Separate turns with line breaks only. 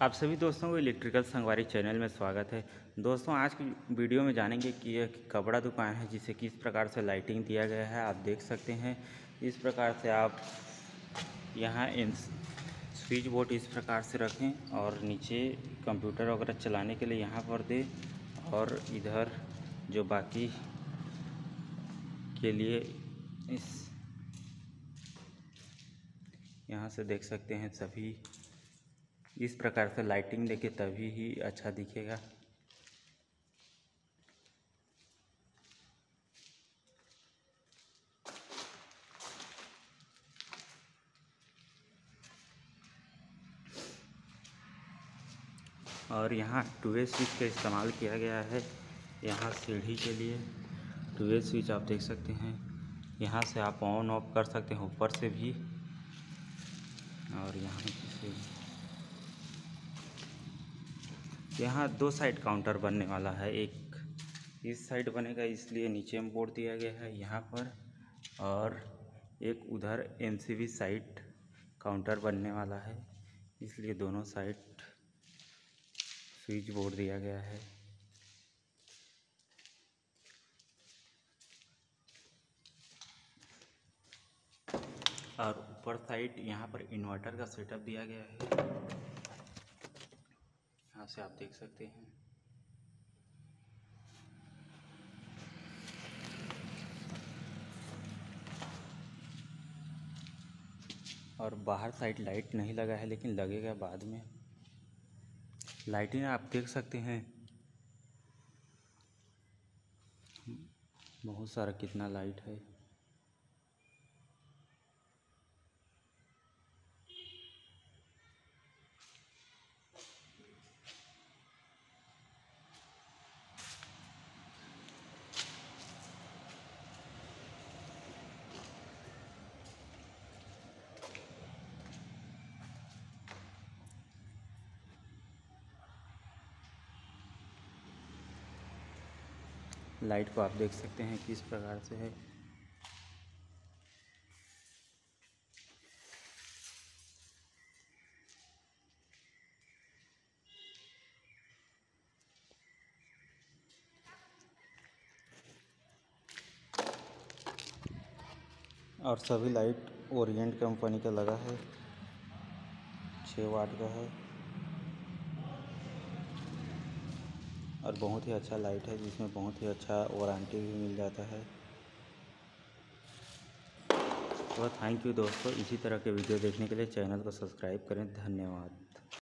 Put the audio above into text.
आप सभी दोस्तों को इलेक्ट्रिकल संगवारी चैनल में स्वागत है। दोस्तों, आज की वीडियो में जानेंगे कि यह कपड़ा दुकान है, जिसे किस प्रकार से लाइटिंग दिया गया है, आप देख सकते हैं। इस प्रकार से आप यहाँ इन स्विच बोर्ड इस प्रकार से रखें और नीचे कंप्यूटर वगैरह चलाने के लिए यहाँ पर दें और इधर जो बाकी के लिए इस यहाँ से देख सकते हैं सभी इस प्रकार से लाइटिंग देके तभी ही अच्छा दिखेगा। और यहाँ टू वे स्विच का इस्तेमाल किया गया है यहाँ सीढ़ी के लिए। टू वे स्विच आप देख सकते हैं। यहाँ से आप ऑन ऑफ़ कर सकते हैं, ऊपर से भी। और यहाँ से यहाँ दो साइड काउंटर बनने वाला है, एक इस साइड बनेगा, इसलिए नीचे में बोर्ड दिया गया है यहाँ पर, और एक उधर एमसीबी साइड काउंटर बनने वाला है, इसलिए दोनों साइड स्विच बोर्ड दिया गया है। और ऊपर साइड यहाँ पर इन्वर्टर का सेटअप दिया गया है। यहाँ से आप देख सकते हैं। और बाहर साइड लाइट नहीं लगा है, लेकिन लगेगा बाद में। लाइटिंग आप देख सकते हैं। बहुत सारा कितना लाइट है। लाइट को आप देख सकते हैं किस प्रकार से है। और सभी लाइट ओरिएंट कंपनी का लगा है। छः वाट का है। और बहुत ही अच्छा लाइट है जिसमें बहुत ही अच्छा वारंटी भी मिल जाता है। तो थैंक यू दोस्तों। इसी तरह के वीडियो देखने के लिए चैनल को सब्सक्राइब करें। धन्यवाद।